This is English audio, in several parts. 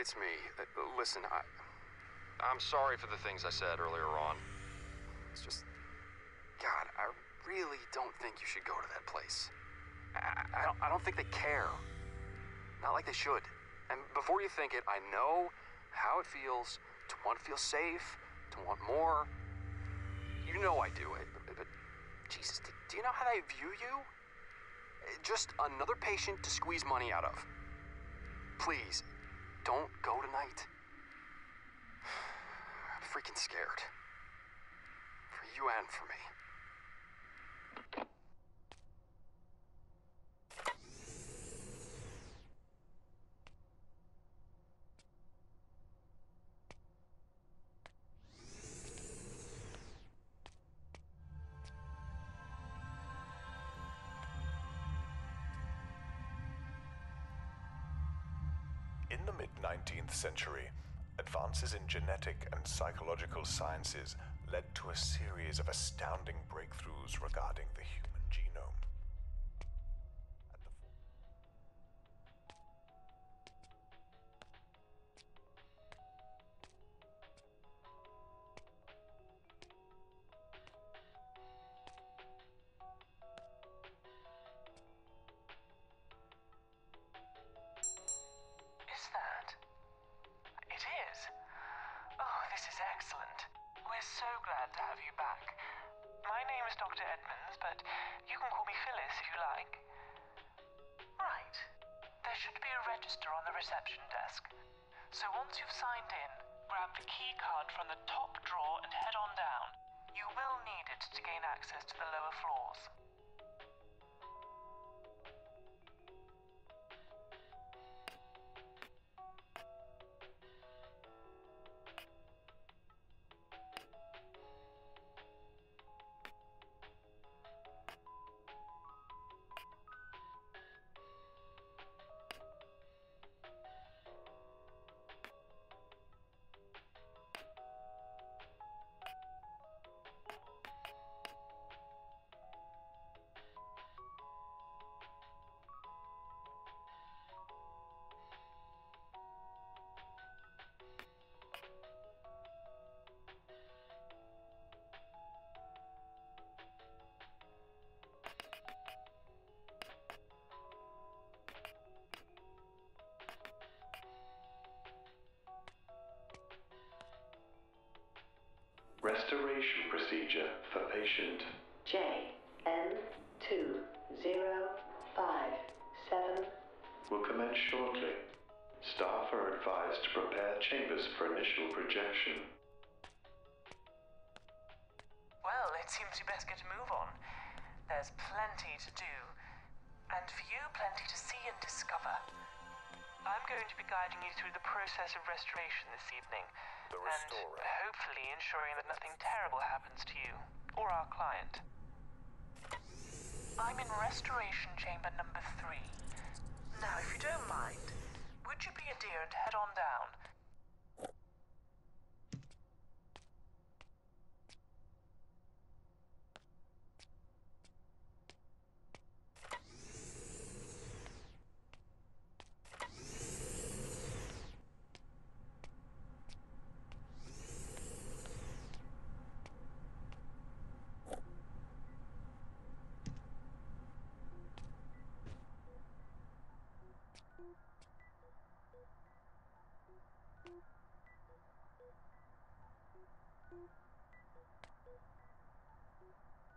it's me. Uh, listen, I, I'm sorry for the things I said earlier on. It's just, God, I really don't think you should go to that place. I, I, don't, I don't think they care. Not like they should. And before you think it, I know how it feels to want to feel safe, to want more. You know I do it, but, but Jesus, do, do you know how they view you? Just another patient to squeeze money out of. Please, don't go tonight. I'm freaking scared. For you and for me. In the mid 19th century, advances in genetic and psychological sciences led to a series of astounding breakthroughs regarding the human like. Right. There should be a register on the reception desk. So once you've signed in, grab the key card from the top drawer and head on down. You will need it to gain access to the lower floors. Restoration procedure for patient. J N two zero five seven will commence shortly. Staff are advised to prepare chambers for initial projection. Well, it seems we best get a move on. There's plenty to do, and for you, plenty to see and discover. I'm going to be guiding you through the process of restoration this evening, The and hopefully ensuring that nothing terrible happens to you or our client. I'm in restoration chamber number three. Now, if you don't mind, would you be a dear and head on down?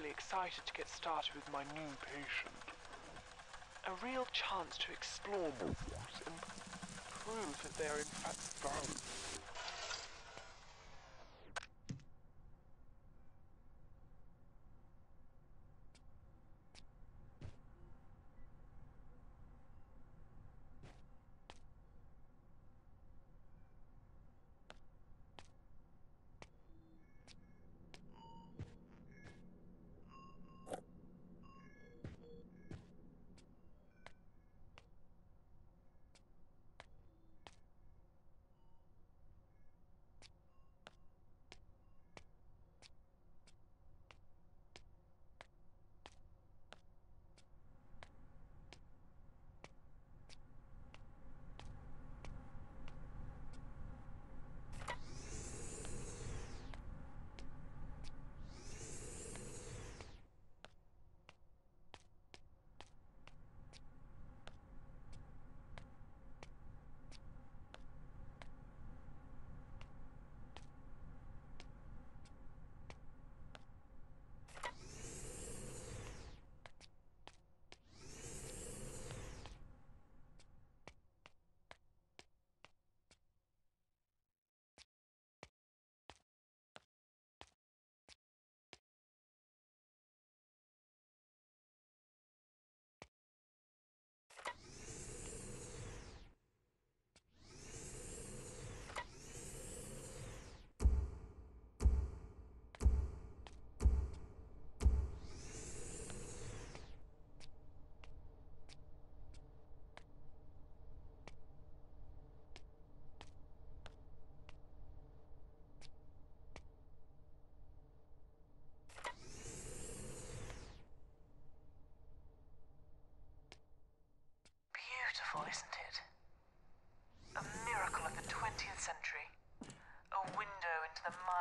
incredibly excited to get started with my new patient. A real chance to explore morphs and prove that they are in fact valid.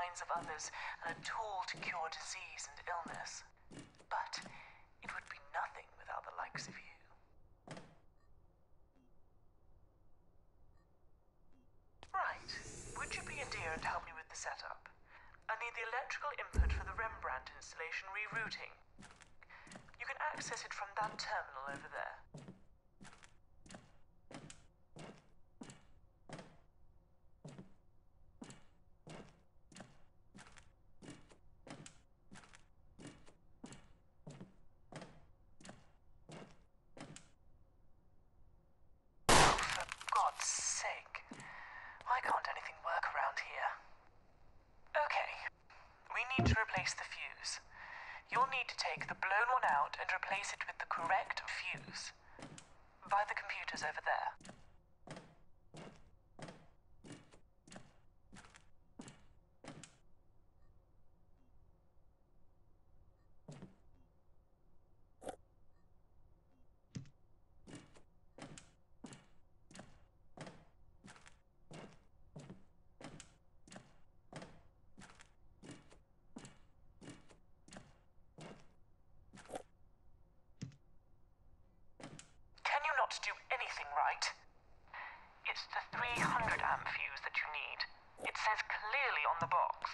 Minds of others and a tool to cure disease and illness. But it would be nothing without the likes of you. Right. Would you be a dear and help me with the setup? I need the electrical input for the Rembrandt installation rerouting. You can access it from that terminal over there. For God's sake. Why can't anything work around here? Okay. We need to replace the fuse. You'll need to take the blown one out and replace it with the correct fuse. By the computers over there. Can you not do anything right? It's the 300 amp fuse that you need. It says clearly on the box.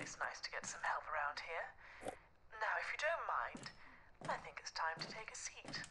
Always nice to get some help around here. Now, if you don't mind, I think it's time to take a seat.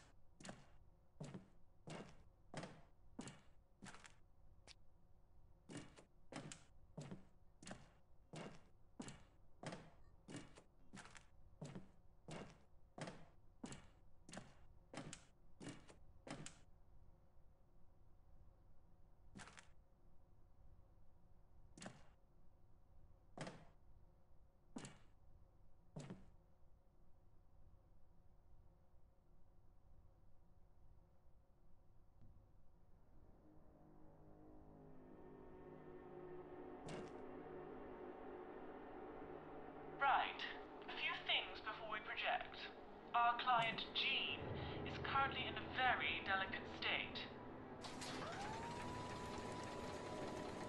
client, Jean, is currently in a very delicate state.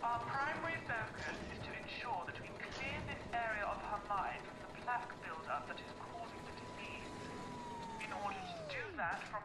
Our primary focus is to ensure that we clear this area of her mind from the plaque buildup that is causing the disease. In order to do that from